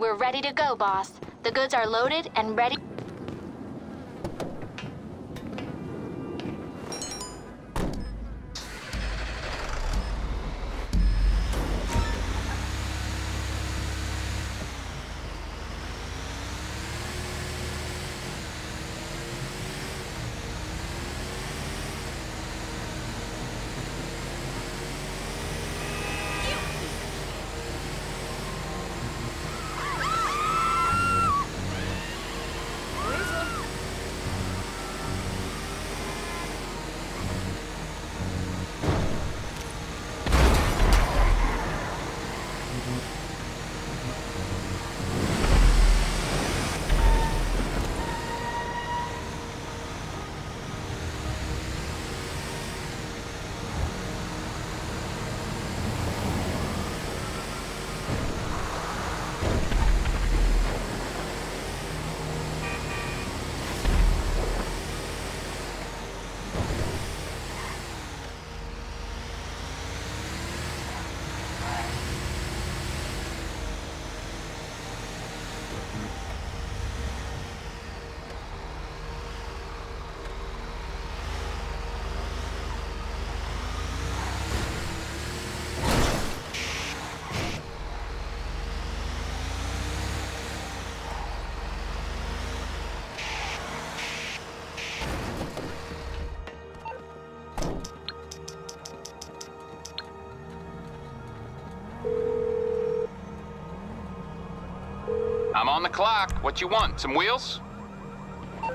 We're ready to go, boss. The goods are loaded and ready. On the clock. What you want? Some wheels?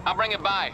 I'll bring it by.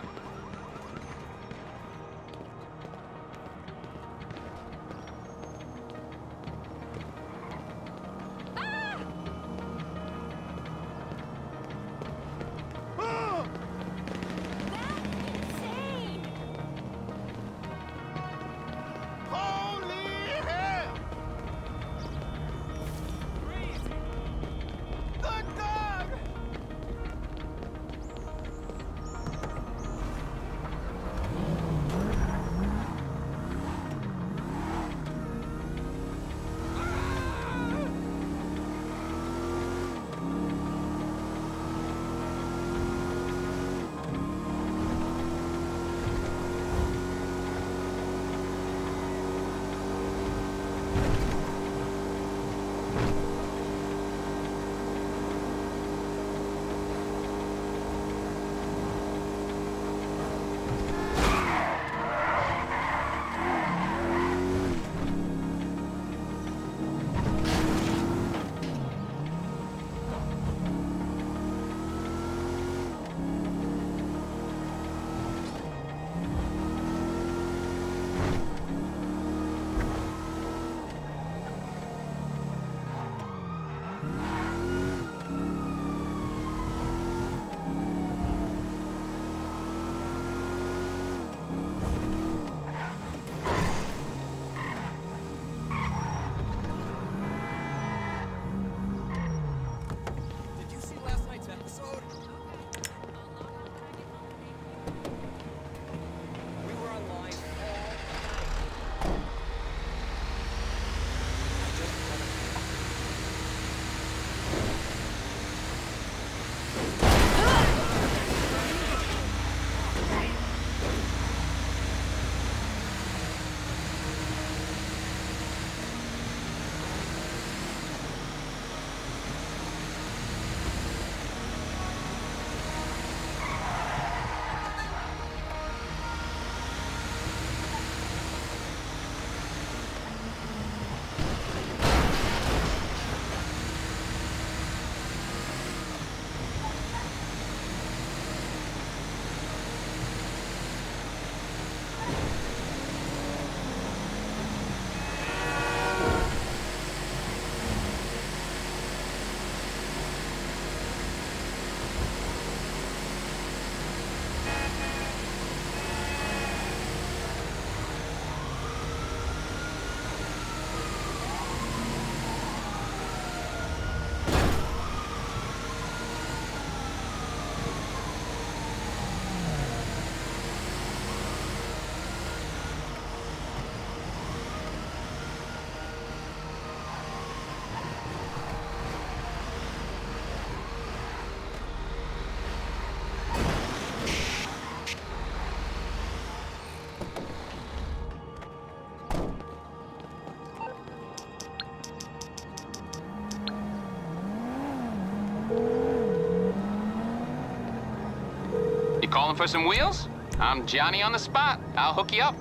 Calling for some wheels? I'm Johnny on the spot. I'll hook you up.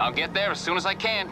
I'll get there as soon as I can.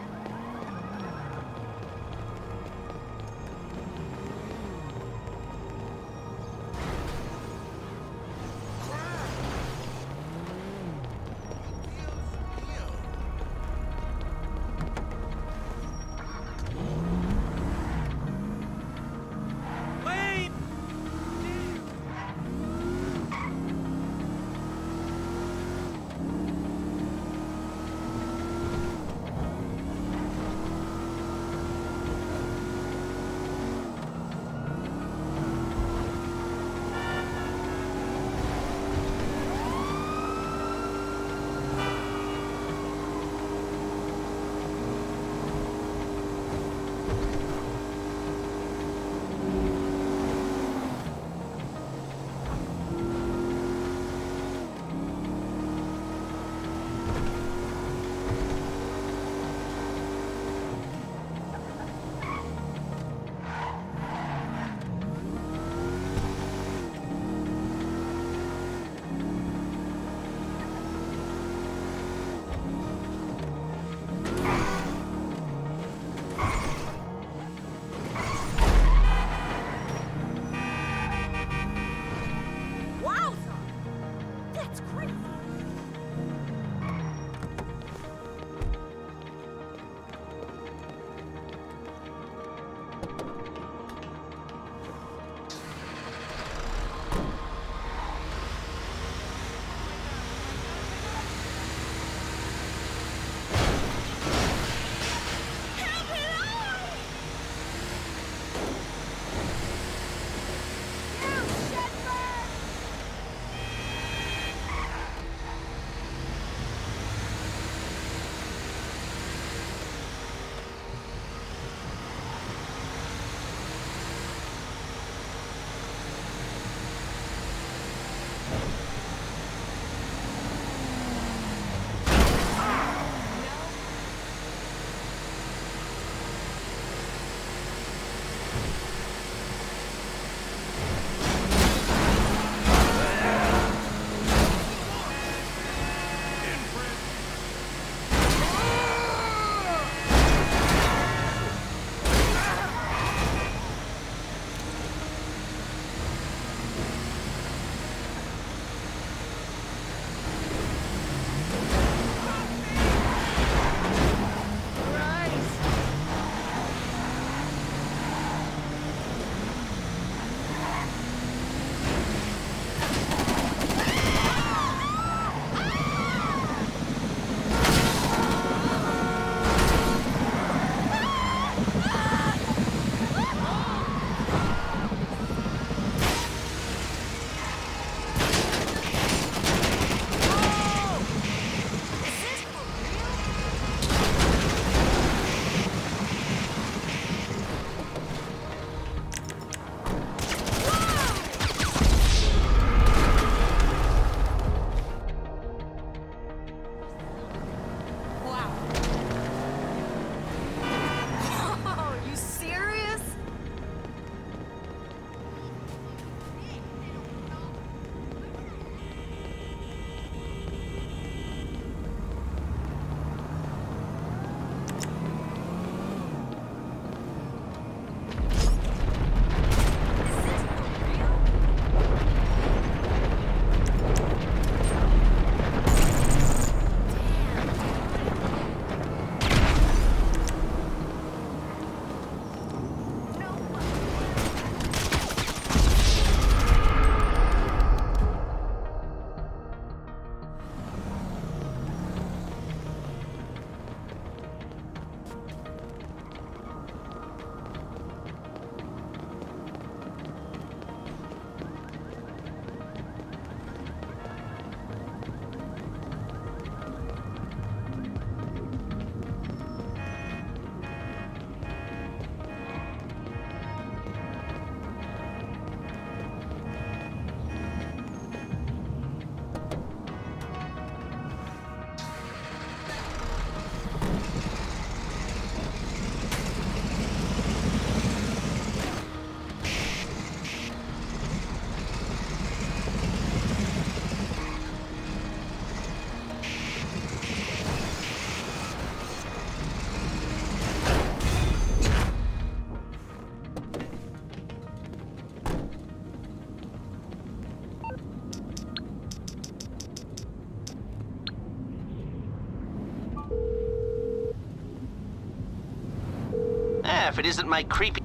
Eh, if it isn't my creepy...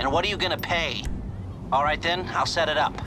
And what are you gonna pay? All right then, I'll set it up.